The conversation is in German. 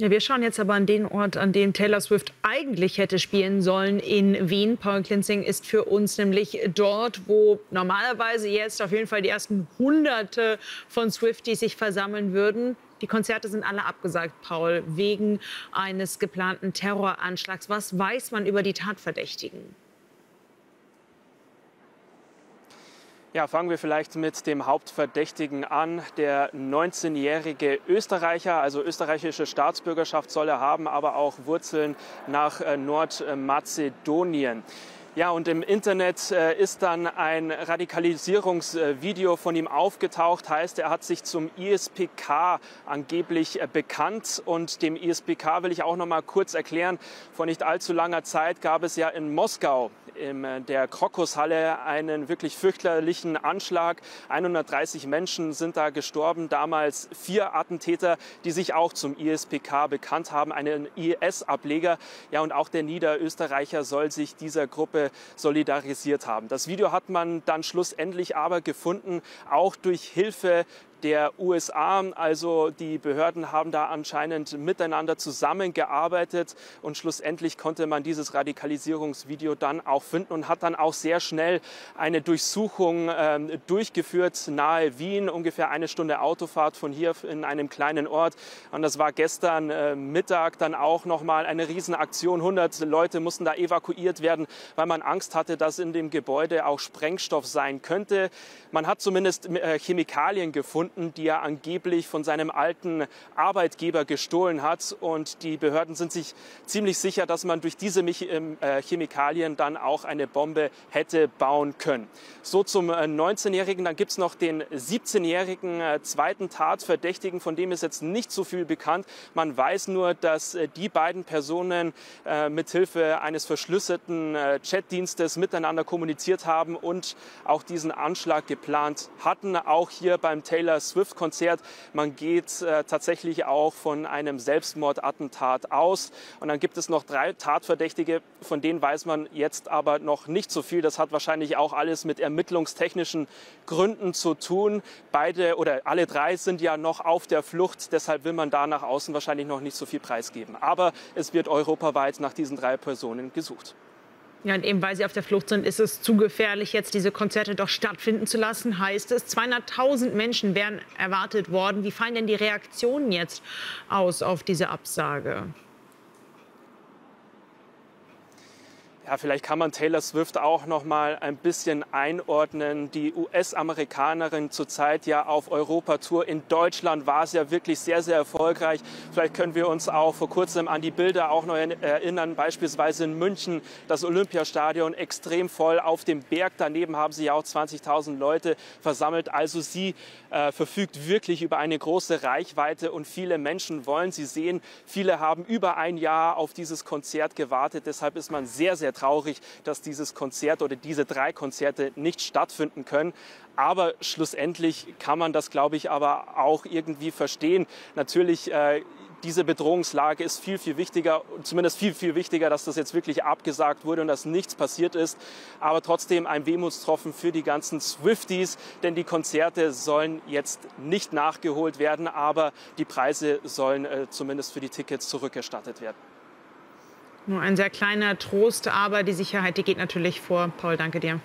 Ja, wir schauen jetzt aber an den Ort, an dem Taylor Swift eigentlich hätte spielen sollen, in Wien. Paul Klinzing ist für uns nämlich dort, wo normalerweise jetzt auf jeden Fall die ersten Hunderte von Swifties sich versammeln würden. Die Konzerte sind alle abgesagt, Paul, wegen eines geplanten Terroranschlags. Was weiß man über die Tatverdächtigen? Ja, fangen wir vielleicht mit dem Hauptverdächtigen an. Der 19-jährige Österreicher, also österreichische Staatsbürgerschaft soll er haben, aber auch Wurzeln nach äh, Nordmazedonien. Ja, und im Internet äh, ist dann ein Radikalisierungsvideo von ihm aufgetaucht. Heißt, er hat sich zum ISPK angeblich äh, bekannt. Und dem ISPK will ich auch noch mal kurz erklären. Vor nicht allzu langer Zeit gab es ja in Moskau in äh, der Krokushalle einen wirklich fürchterlichen Anschlag. 130 Menschen sind da gestorben. Damals vier Attentäter, die sich auch zum ISPK bekannt haben, einen IS-Ableger. Ja, und auch der Niederösterreicher soll sich dieser Gruppe Gruppe solidarisiert haben. Das Video hat man dann schlussendlich aber gefunden, auch durch Hilfe der USA. Also die Behörden haben da anscheinend miteinander zusammengearbeitet und schlussendlich konnte man dieses Radikalisierungsvideo dann auch finden und hat dann auch sehr schnell eine Durchsuchung äh, durchgeführt nahe Wien, ungefähr eine Stunde Autofahrt von hier in einem kleinen Ort. Und das war gestern äh, Mittag dann auch nochmal eine Riesenaktion. 100 Leute mussten da evakuiert werden, weil man Angst hatte, dass in dem Gebäude auch Sprengstoff sein könnte. Man hat zumindest äh, Chemikalien gefunden gefunden, die er angeblich von seinem alten Arbeitgeber gestohlen hat. Und die Behörden sind sich ziemlich sicher, dass man durch diese ähm, äh, Chemikalien dann auch eine Bombe hätte bauen können. So zum 19-Jährigen. Äh, dann gibt es noch den 17-jährigen äh, zweiten Tatverdächtigen, von dem ist jetzt nicht so viel bekannt. Man weiß nur, dass die beiden Personen mit Hilfe eines verschlüsselten Chatdienstes miteinander kommuniziert haben und auch diesen Anschlag geplant hatten. Auch hier beim Taylor Swift-Konzert. Man geht äh, tatsächlich auch von einem Selbstmordattentat aus. Und dann gibt es noch drei Tatverdächtige, von denen weiß man jetzt aber noch nicht so viel. Das hat wahrscheinlich auch alles mit ermittlungstechnischen Gründen zu tun. Beide oder alle drei sind ja noch auf der Flucht. Deshalb will man da nach außen wahrscheinlich noch nicht so viel preisgeben. Aber es wird europaweit nach diesen drei Personen gesucht. Ja, und eben weil sie auf der Flucht sind, ist es zu gefährlich, jetzt diese Konzerte doch stattfinden zu lassen, heißt es. 200.000 Menschen wären erwartet worden. Wie fallen denn die Reaktionen jetzt aus auf diese Absage? Ja, vielleicht kann man Taylor Swift auch noch mal ein bisschen einordnen. Die US-Amerikanerin zurzeit ja auf Europatour. In Deutschland war es ja wirklich sehr, sehr erfolgreich. Vielleicht können wir uns auch vor kurzem an die Bilder auch noch erinnern. Beispielsweise in München das Olympiastadion extrem voll. Auf dem Berg daneben haben sich ja auch 20.000 Leute versammelt. Also sie äh, verfügt wirklich über eine große Reichweite und viele Menschen wollen sie sehen. Viele haben über ein Jahr auf dieses Konzert gewartet. Deshalb ist man sehr, sehr traurig, dass dieses Konzert oder diese drei Konzerte nicht stattfinden können. Aber schlussendlich kann man das, glaube ich, aber auch irgendwie verstehen. Natürlich äh, diese Bedrohungslage ist viel, viel wichtiger, zumindest viel, viel wichtiger, dass das jetzt wirklich abgesagt wurde und dass nichts passiert ist. Aber trotzdem ein Wehmutstropfen für die ganzen Swifties, denn die Konzerte sollen jetzt nicht nachgeholt werden, aber die Preise sollen äh, zumindest für die Tickets zurückerstattet werden. Nur ein sehr kleiner Trost, aber die Sicherheit, die geht natürlich vor. Paul, danke dir.